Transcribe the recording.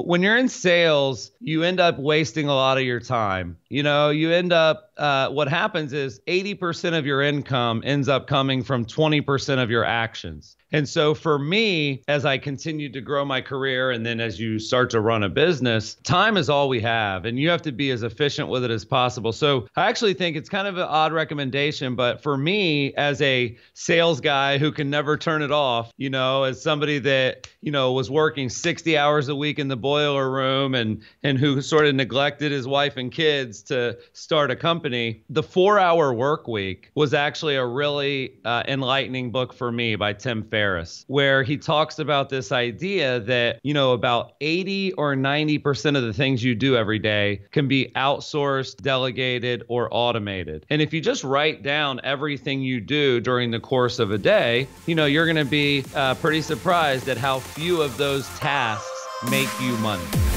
when you're in sales, you end up wasting a lot of your time. You know, you end up, uh, what happens is 80% of your income ends up coming from 20% of your actions. And so for me, as I continued to grow my career, and then as you start to run a business, time is all we have, and you have to be as efficient with it as possible. So I actually think it's kind of an odd recommendation, but for me, as a sales guy who can never turn it off, you know, as somebody that you know was working 60 hours a week in the boiler room and and who sort of neglected his wife and kids to start a company, the four-hour work week was actually a really uh, enlightening book for me by Tim Ferriss Ferriss, where he talks about this idea that, you know, about 80 or 90% of the things you do every day can be outsourced, delegated, or automated. And if you just write down everything you do during the course of a day, you know, you're going to be uh, pretty surprised at how few of those tasks make you money.